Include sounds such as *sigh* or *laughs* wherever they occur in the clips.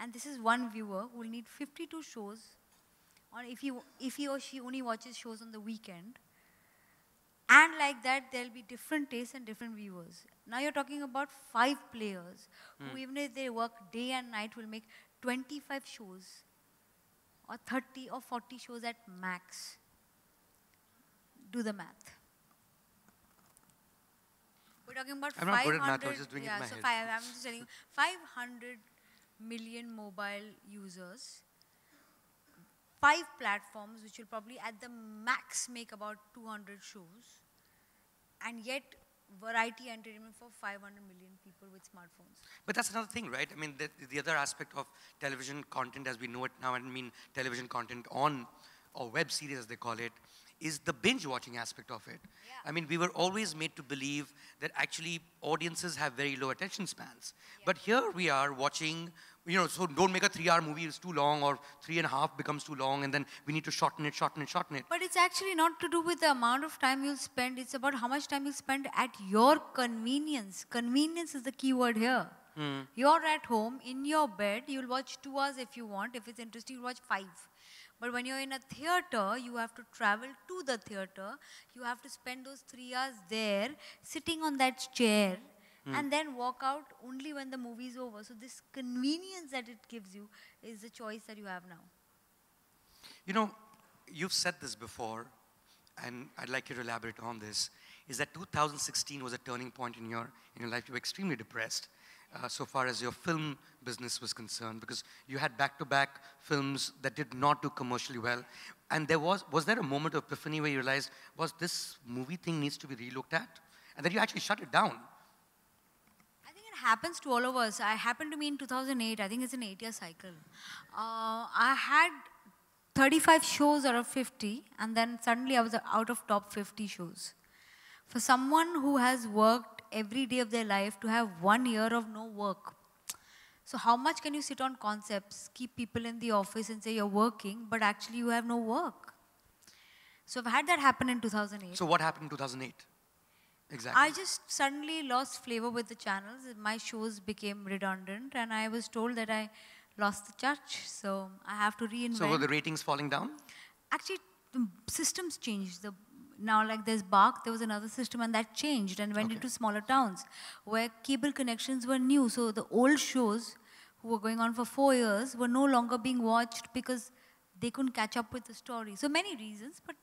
and this is one viewer who will need 52 shows, or if he, if he or she only watches shows on the weekend, and like that, there'll be different tastes and different viewers. Now you're talking about five players who, hmm. even if they work day and night, will make 25 shows, or 30 or 40 shows at max. Do the math. We're talking about I'm not good at 500. math, I was just doing it in yeah, my so head. Five, I'm just telling you, 500 million mobile users, five platforms, which will probably at the max make about 200 shows, and yet variety entertainment for 500 million people with smartphones. But that's another thing, right? I mean, the, the other aspect of television content as we know it now, and I mean television content on, or web series as they call it, is the binge watching aspect of it. Yeah. I mean, we were always made to believe that actually audiences have very low attention spans. But here we are watching, you know, so don't make a three hour movie, it's too long, or three and a half becomes too long, and then we need to shorten it, shorten it, shorten it. But it's actually not to do with the amount of time you'll spend, it's about how much time you'll spend at your convenience. Convenience is the key word here. Hmm. You're at home, in your bed, you'll watch two hours if you want. If it's interesting, you'll watch five. But when you're in a theater, you have to travel to the theater. You have to spend those three hours there, sitting on that chair, and then walk out only when the movie's over. So, this convenience that it gives you is the choice that you have now. You know, you've said this before, and I'd like you to elaborate on this, is that 2016 was a turning point in your, in your life. You were extremely depressed uh, so far as your film business was concerned because you had back-to-back films that did not do commercially well. And there was, was there a moment of epiphany where you realized, was this movie thing needs to be relooked at? And then you actually shut it down. Happens to all of us. I happened to me in 2008. I think it's an eight-year cycle. Uh, I had 35 shows out of 50, and then suddenly I was out of top 50 shows. For someone who has worked every day of their life to have one year of no work, so how much can you sit on concepts, keep people in the office and say you're working, but actually you have no work? So I've had that happen in 2008. So what happened in 2008? Exactly. I just suddenly lost flavor with the channels. My shows became redundant, and I was told that I lost the touch. So I have to reinvent. so were the ratings falling down? Actually, the systems changed. The, now, like there's BARC, there was another system, and that changed and went Okay. into smaller towns where cable connections were new. So the old shows, who were going on for four years, were no longer being watched because they couldn't catch up with the story. So many reasons, but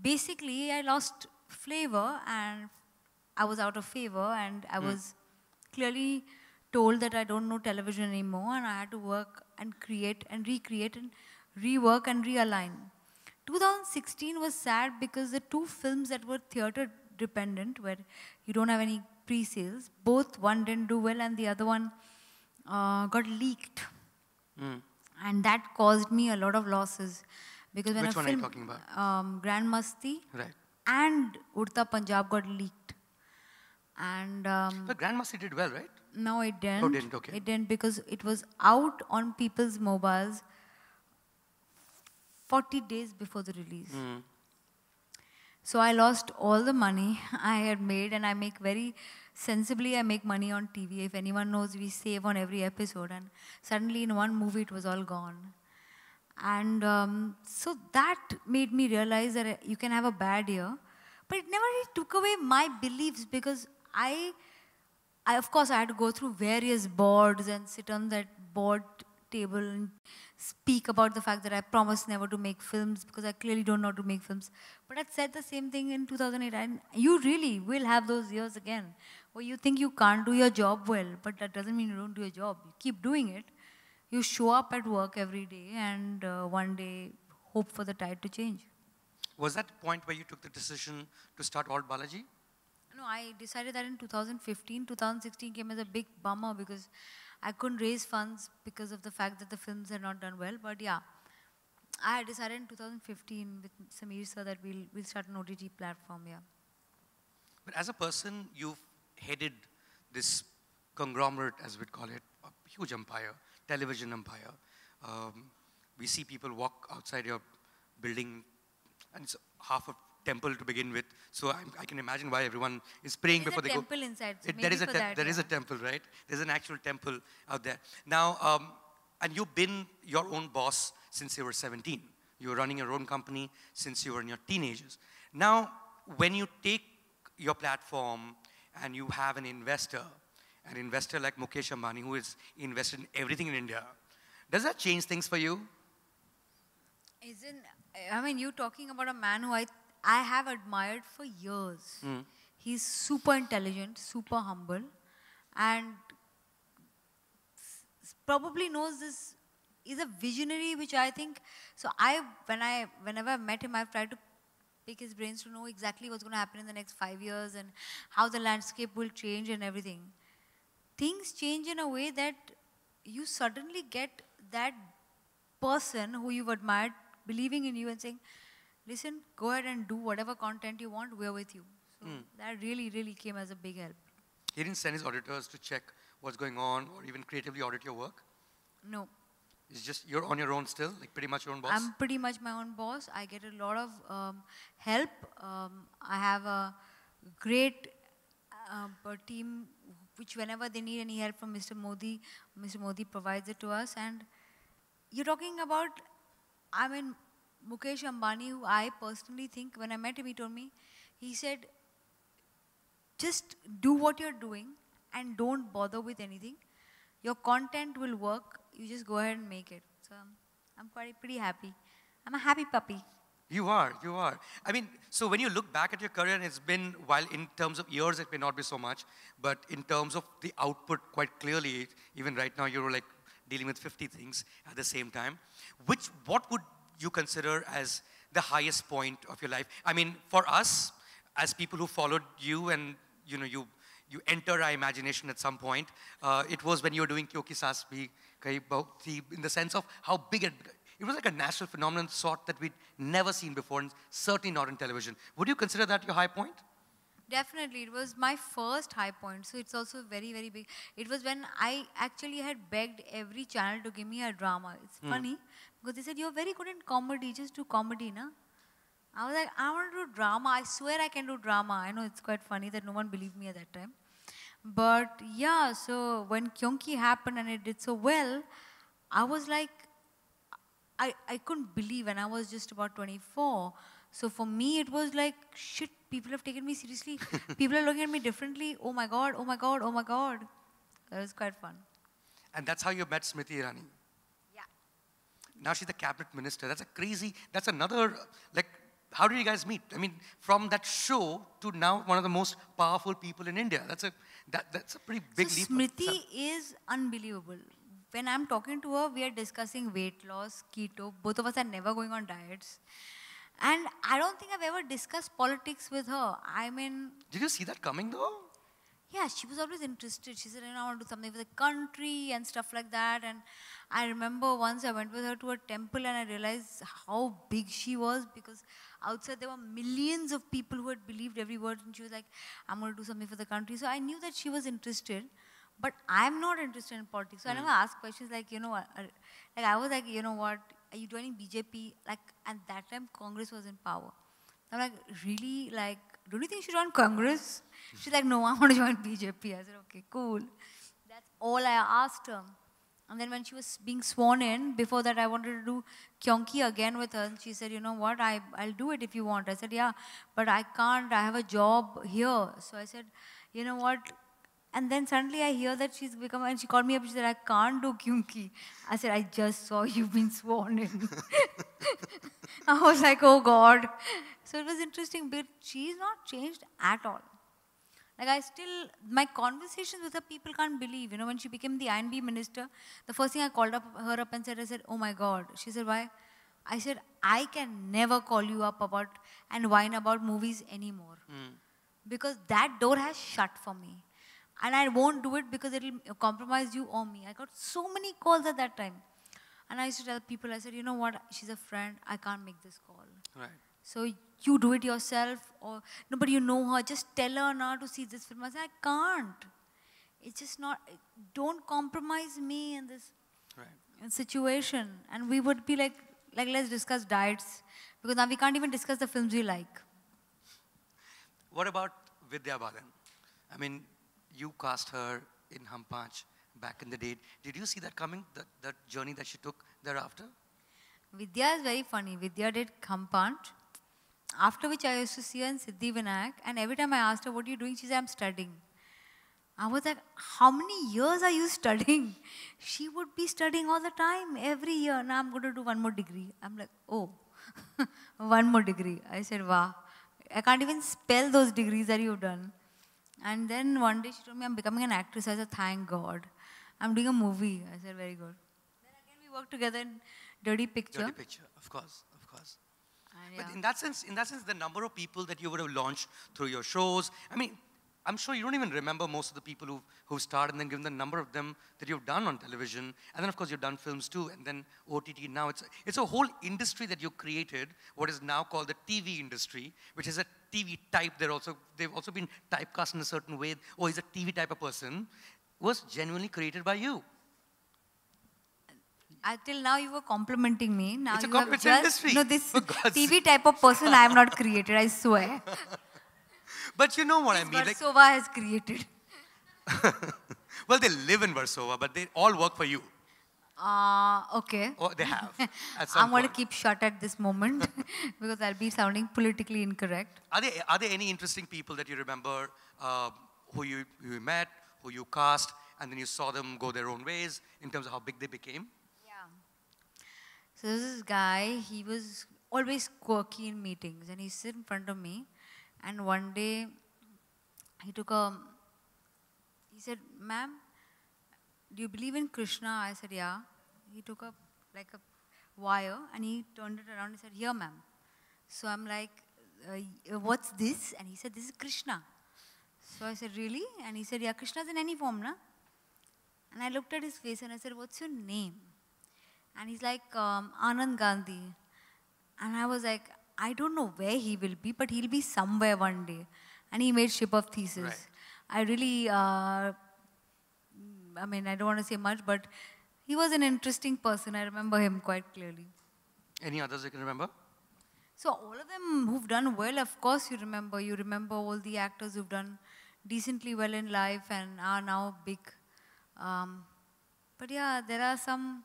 basically, I lost flavor and I was out of favor, and I was clearly told that I don't know television anymore, and I had to work and create and recreate and rework and realign. 2016 was sad because the two films that were theater dependent, where you don't have any pre-sales, both one didn't do well and the other one uh, got leaked, Mm. and that caused me a lot of losses. Because when Which a one are you film, talking about? Um, Grand Masti Right. and Udta Punjab got leaked, and um, But Grand Masti did well, right? no, it didn't. didn't, okay. It didn't because it was out on people's mobiles 40 days before the release. Mm. So I lost all the money *laughs* I had made, and I make very sensibly. I make money on TV. If anyone knows, we save on every episode, and suddenly in one movie it was all gone. And um, so that made me realize that uh, you can have a bad year, but it never really took away my beliefs because I, I of course I had to go through various boards and sit on that board table and speak about the fact that I promised never to make films because I clearly don't know how to make films. But I said the same thing in 2008. And you really will have those years again where you think you can't do your job well, but that doesn't mean you don't do your job. You keep doing it. You show up at work every day and uh, one day hope for the tide to change. Was that the point where you took the decision to start Alt Balaji? No, I decided that in 2015. 2016 came as a big bummer because I couldn't raise funds because of the fact that the films had not done well. But yeah, I decided in 2015 with Sameer sir that we'll, we'll start an OTT platform, yeah. But as a person, you've headed this conglomerate, as we'd call it, a huge empire, television empire. Um, we see people walk outside your building, and it's half a temple to begin with. So I, I can imagine why everyone is praying before a they temple go. inside, so It- there is a tem- that, there is yeah. a temple, right? There's an actual temple out there. Now, um, and you've been your own boss since you were 17. You were running your own company since you were in your teenagers. Now, when you take your platform and you have an investor, an investor like Mukesh Ambani, who is invested in everything in India, does that change things for you? Isn't I mean you're talking about a man who I I have admired for years. Mm. He's super intelligent, super humble, and probably knows this. He's a visionary, which I think. So I, when I, whenever I met him, I've tried to pick his brains to know exactly what's going to happen in the next five years and how the landscape will change and everything. Things change in a way that you suddenly get that person who you've admired believing in you and saying, listen, go ahead and do whatever content you want, we're with you. So that really, really came as a big help. He didn't send his auditors to check what's going on or even creatively audit your work. No, It's just you're on your own still, like pretty much your own boss. I'm pretty much my own boss. I get a lot of um, help. Um, I have a great uh, team, which whenever they need any help from Mr. Modi, Mr. Modi provides it to us. And you're talking about, I mean, Mukesh Ambani, who I personally think, when I met him, he told me, he said, just do what you're doing and don't bother with anything. Your content will work. You just go ahead and make it. So I'm quite pretty happy. I'm a happy puppy. You are, you are. I mean, so when you look back at your career, and it's been, while in terms of years it may not be so much, but in terms of the output, quite clearly, even right now you're like dealing with 50 things at the same time. Which, what would you consider as the highest point of your life? I mean, for us, as people who followed you and, you know, you, you enter our imagination at some point, uh, it was when you were doing Kyunki Saas Bhi Kabhi Bahu Thi, in the sense of how big it it was like a national phenomenon sort that we'd never seen before, and certainly not in television. Would you consider that your high point? Definitely, it was my first high point, so it's also very, very big. It was when I actually had begged every channel to give me a drama. It's funny because they said you're very good in comedy, just do comedy, na. I was like, I want to do drama. I swear I can do drama. I know it's quite funny that no one believed me at that time. But yeah, so when Kyonki happened and it did so well, I was like, I, I couldn't believe and I was just about 24. So for me, it was like, shit, people have taken me seriously. *laughs* people are looking at me differently. Oh my God, oh my God, oh my God. That was quite fun. And that's how you met Smriti Irani. Now she's the cabinet minister. That's a crazy, that's another, like, how did you guys meet? I mean, from that show to now one of the most powerful people in India. That's a, that, that's a pretty big so leap. Smriti is unbelievable. When I'm talking to her, we are discussing weight loss, keto. Both of us are never going on diets. And I don't think I've ever discussed politics with her. I mean, Did you see that coming though? Yeah, she was always interested. She said, you know, I want to do something for the country and stuff like that. And I remember once I went with her to a temple and I realized how big she was because outside there were millions of people who had believed every word. And she was like, I'm going to do something for the country. So I knew that she was interested. But I'm not interested in politics. So I never asked questions like, you know, uh, like I was like, you know what, are you joining BJP? Like, at that time, Congress was in power. I'm like, really? Like, don't you think you should join Congress? She's like, no, *laughs* I want to join BJP. I said, okay, cool. That's all I asked her. And then when she was being sworn in, before that I wanted to do Kyonki again with her. And she said, you know what, I, I'll do it if you want. I said, yeah, but I can't. I have a job here. So I said, you know what, and then suddenly I hear that she's become, and she called me up. She said, I can't do Kyunki. I said, I just saw you being sworn in. *laughs* I was like, oh God. So it was interesting, but she's not changed at all. Like I still, my conversations with her, people can't believe. You know, when she became the I&B minister, the first thing I called up her up and said, I said, oh my God. She said, why? I said, I can never call you up about and whine about movies anymore. Hmm. Because that door has shut for me. And I won't do it because it'll compromise you or me. I got so many calls at that time. And I used to tell people, I said, you know what, she's a friend, I can't make this call. Right. So you do it yourself, or no, but you know her. Just tell her not to see this film. I said, I can't. It's just not. Don't compromise me in this Right. situation. And we would be like, like let's discuss diets because now we can't even discuss the films we like. What about Vidya Balan? I mean, you cast her in Hum Panch back in the day. Did you see that coming, that, that journey that she took thereafter? Vidya is very funny. Vidya did Hum Panch, after which I used to see her in Siddhi Vinayak, and every time I asked her, What are you doing? She said, I'm studying. I was like, How many years are you *laughs* studying? She would be studying all the time, every year. Now I'm going to do one more degree. I'm like, Oh, *laughs* one more degree. I said, Wow. I can't even spell those degrees that you've done. And then one day she told me, I'm becoming an actress. I said, Thank God. I'm doing a movie. I said, Very good. Then again, we worked together in Dirty Picture. Dirty picture, of course, of course. And But in that sense, in that sense, the number of people that you would have launched through your shows, I mean, I'm sure you don't even remember most of the people who who starred—and then given the number of them that you've done on television, and then of course you've done films too, and then OTT. Now it's it's a whole industry that you created, what is now called the TV industry, which is a TV type. They're also they've also been typecast in a certain way. Oh, he's a TV type of person. Was genuinely created by you. I, till now you were complimenting me. Now It's a you have just, industry, No, this *laughs* TV type of person I have not created. I swear. *laughs* But you know what I This mean? Like, Versova has created. *laughs* well, they live in Versova, but they all work for you. Uh, okay. Oh, they have. I'm going to keep shut at this moment because I'll be sounding politically incorrect. Are there, are there any interesting people that you remember uh, who you, you met, who you cast, and then you saw them go their own ways in terms of how big they became? So there's this guy, he was always quirky in meetings and he sit in front of me and one day he took a, he said, ma'am, do you believe in Krishna? I said, yeah. He took a, like a wire and he turned it around and said, here ma'am. So I'm like, uh, what's this? And he said, this is Krishna. So I said, really? And he said, yeah, Krishna's in any form, na? And I looked at his face and I said, what's your name? And he's like, um, Anand Gandhi. And I was like, I don't know where he will be, but he'll be somewhere one day. And he made Ship of Theseus. Right. I really, uh, I mean, I don't want to say much, but he was an interesting person. I remember him quite clearly. Any others you can remember? So all of them who've done well, of course you remember. You remember all the actors who've done decently well in life and are now big. Um, but yeah, there are some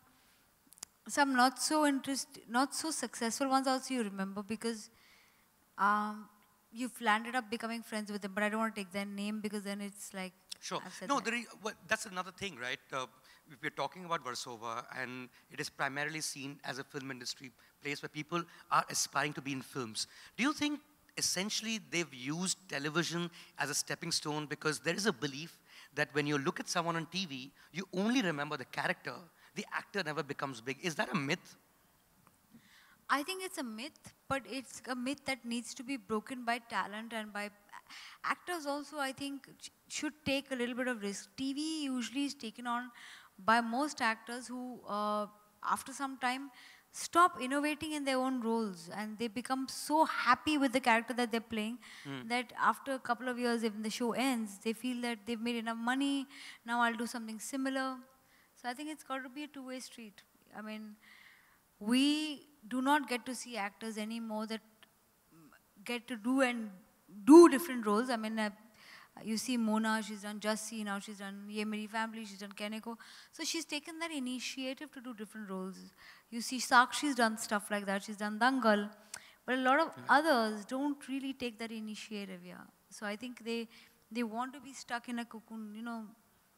some not so interest, not so successful ones also you remember because um, you've landed up becoming friends with them. But I don't want to take their name because then it's like Sure. No, that. there is, well, that's another thing, right? Uh, we're talking about Versova, and it is primarily seen as a film industry place where people are aspiring to be in films. Do you think essentially they've used television as a stepping stone because there is a belief that when you look at someone on TV, you only remember the character, the actor never becomes big. Is that a myth? I think it's a myth, but it's a myth that needs to be broken by talent and by actors also. I think should take a little bit of risk. TV usually is taken on by most actors who, uh, after some time, stop innovating in their own roles and they become so happy with the character that they're playing that after a couple of years, if the show ends, they feel that they've made enough money. Now I'll do something similar. So I think it's got to be a two-way street. I mean, we do not get to see actors anymore that get to do and do different roles. I mean, uh, you see Mona, she's done Jassi, now she's done Ye Meri Family, she's done Keneko. So she's taken that initiative to do different roles. You see Sakshi's done stuff like that, she's done Dangal. But a lot of others don't really take that initiative, yeah. So I think they, they want to be stuck in a cocoon, you know,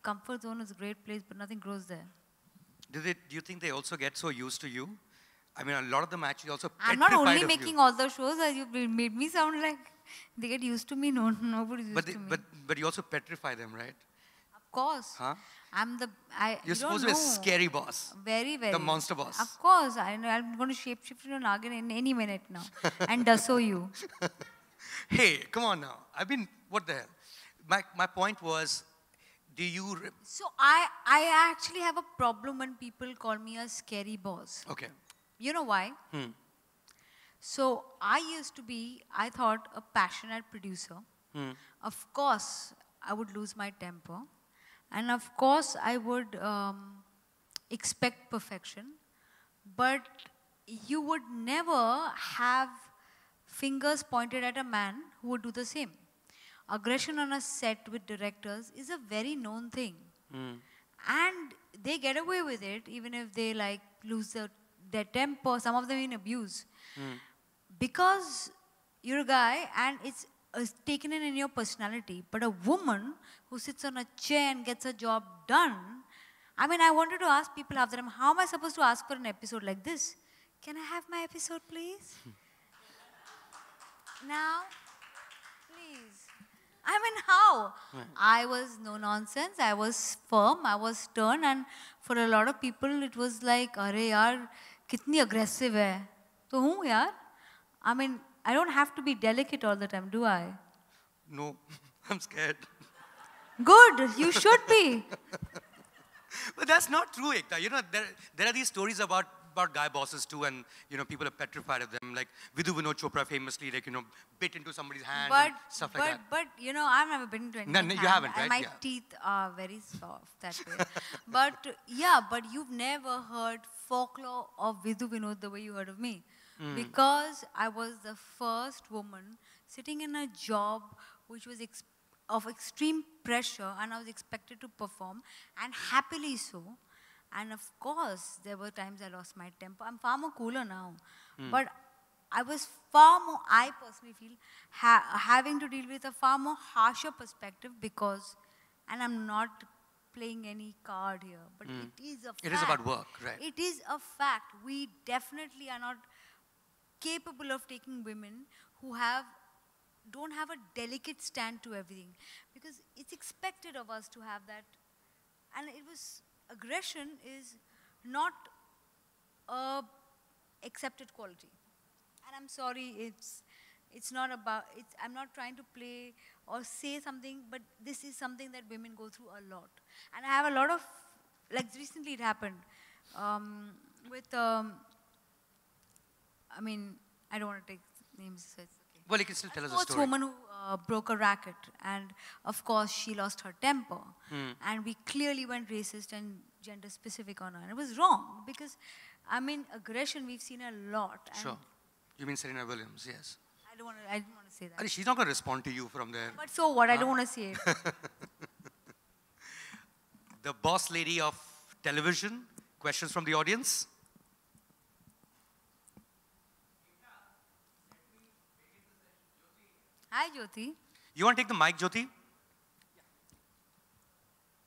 comfort zone is a great place, but nothing grows there. Do, they, do you think they also get so used to you? I mean, a lot of them actually also I'm not only making you. all the shows, as you made me sound like they get used to me. No, *laughs* nobody's used But, they, to me. but, but you also petrify them, right? of course, Huh? I'm the. I. You're you supposed to be a scary boss. Very, very. The monster boss. Of course, I know. I'm going to shape shapeshift into Nagin in any minute now, and so you. *laughs* Hey, come on now. I've been, what the hell? My, my point was, do you, So I, I actually have a problem when people call me a scary boss. okay. You know why? Hmm. So I used to be, I thought, a passionate producer. Hmm. Of course, I would lose my temper. And of course, I would um, expect perfection. But you would never have fingers pointed at a man who would do the same. Aggression on a set with directors is a very known thing. Hmm. and they get away with it even if they like lose their, their temper some of them in abuse. Because you're a guy and it's uh, taken in in your personality but a woman who sits on a chair and gets a job done i mean i wanted to ask people after them how am i supposed to ask for an episode like this? Can i have my episode please? *laughs* Now please I mean, how? I was no nonsense. I was firm. I was stern. And for a lot of people, it was like, अरे यार, कितनी aggressive है. तो हूँ यार. I mean, I don't have to be delicate all the time, do I? No, *laughs* I'm scared. Good. You should be. *laughs* But that's not true, Ekta. You know, there, there are these stories about, about guy bosses too, and, you know, people are petrified of them. Like Vidhu Vinod Chopra famously, like, you know, bit into somebody's hand but and stuff but like that. but you know, I've never been to any. No, no, you hand, haven't, right? My Yeah. teeth are very soft that way. *laughs* but yeah, but you've never heard folklore of Vidhu Vinod the way you heard of me, Hmm. because I was the first woman sitting in a job which was ex- of extreme pressure, and I was expected to perform, and happily so. And of course, there were times I lost my temper. I'm far more cooler now. But I was far more, I personally feel, ha- having to deal with a far more harsher perspective because, and I'm not playing any card here, but hmm. it is a fact. It is about work, right. It is a fact. We definitely are not capable of taking women who have don't have a delicate stand to everything because it's expected of us to have that and it was aggression is not a accepted quality and i'm sorry it's it's not about it's i'm not trying to play or say something but this is something that women go through a lot and i have a lot of like recently it happened um, with um, i mean i don't want to take names so it's okay Well, you can still tell us a story. woman who uh, broke a racket, and of course she lost her temper, Hmm. and we clearly went racist and gender specific on her. And it was wrong because, I mean, aggression we've seen a lot. And Sure. You mean Serena Williams, yes. I don't want to. I didn't want to say that. Arey, she's not going to respond to you from there. But so what? I don't want to say it. *laughs* The boss lady of television. Questions from the audience? Hi, Jyoti. You want to take the mic, Jyoti?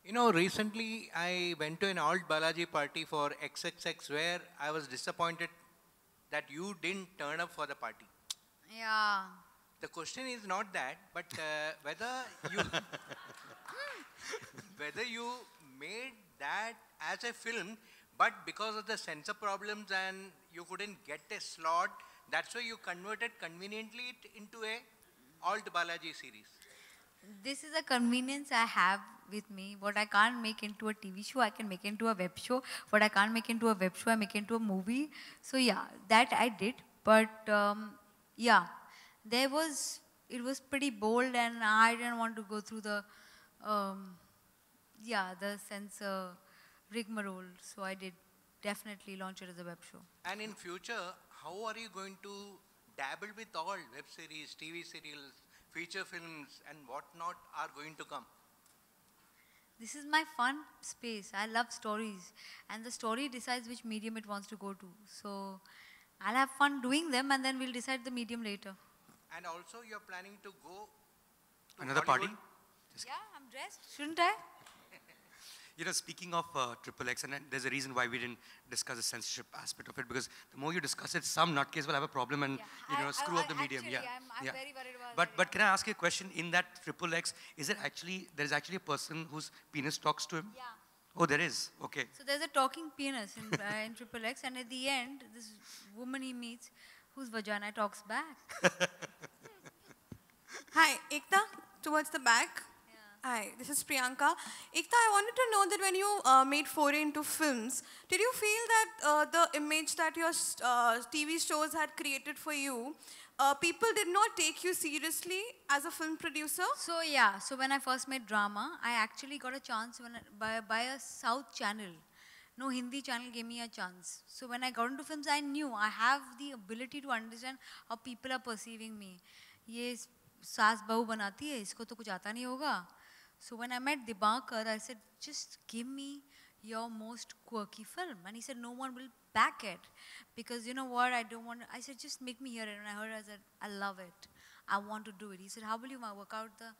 You know, recently I went to an Alt Balaji party for XXX where I was disappointed that you didn't turn up for the party. Yeah. The question is not that, but uh, whether you *laughs* whether you made that as a film, but because of the censor problems and you couldn't get a slot, that's why you converted conveniently it into a Alt Balaji series. This is a convenience I have with me. What I can't make into a TV show, I can make into a web show. What I can't make into a web show, I make into a movie. So yeah, that I did. But um, yeah, there was it was pretty bold, and I didn't want to go through the um, yeah the censor rigmarole. So I did definitely launch it as a web show. And in future, how are you going to dabble with all web series, TV serials, feature films, and whatnot are going to come? This is my fun space. I love stories, and the story decides which medium it wants to go to. So I'll have fun doing them, and then we'll decide the medium later. And also, you're planning to go to Another party? Hollywood? Yeah, I'm dressed, shouldn't I? You know, speaking of uh, Triple X, and there's a reason why we didn't discuss the censorship aspect of it, because the more you discuss it, some nutcase will have a problem and, Yeah, you know, I- screw I- up the medium. actually, yeah. I'm- I'm yeah. very worried about But, that, but yeah. can I ask you a question? In that Triple X, is it actually, there's actually a person whose penis talks to him? Yeah. Oh, there is. Okay. So there's a talking penis in, uh, in Triple X, and at the end, this woman he meets, whose vagina talks back. *laughs* Hi, Ekta, towards the back. Hi, this is Priyanka. Ekta, I wanted to know that when you uh, made foray into films, did you feel that uh, the image that your uh, TV shows had created for you, uh, people did not take you seriously as a film producer? So yeah, so when I first made drama, I actually got a chance when I, by, by a South channel. No Hindi channel gave me a chance. So when I got into films, I knew I have the ability to understand how people are perceiving me. ये सास बहू बनाती है इसको तो कुछ आता नहीं होगा so when I met Dibakar, I said, just give me your most quirky film. And he said, no one will back it. Because you know what, I don't want, I said, just make me hear it. And I heard, I said, I love it. I want to do it. He said, how will you work out the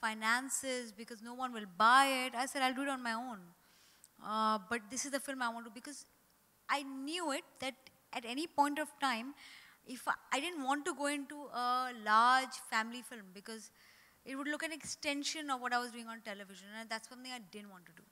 finances because no one will buy it? I said, I'll do it on my own. Uh, but this is the film I want to, because I knew it that at any point of time, if I, I didn't want to go into a large family film because it would look an extension of what I was doing on television, and that's something I didn't want to do.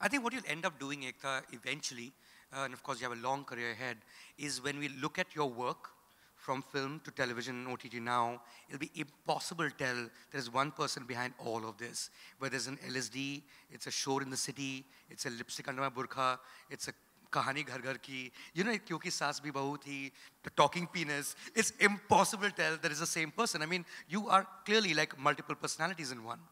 I think what you'll end up doing, Ekta, eventually, uh, and of course you have a long career ahead, is when we look at your work from film to television OTT now, it'll be impossible to tell there's one person behind all of this. Whether there's an LSD, it's a Shor in the City, it's a lipstick under my burqa, it's a कहानी घर घर की you know क्योंकि सास भी बहू थी talking पीनस it's impossible tell there is the same person I mean you are clearly like multiple personalities in one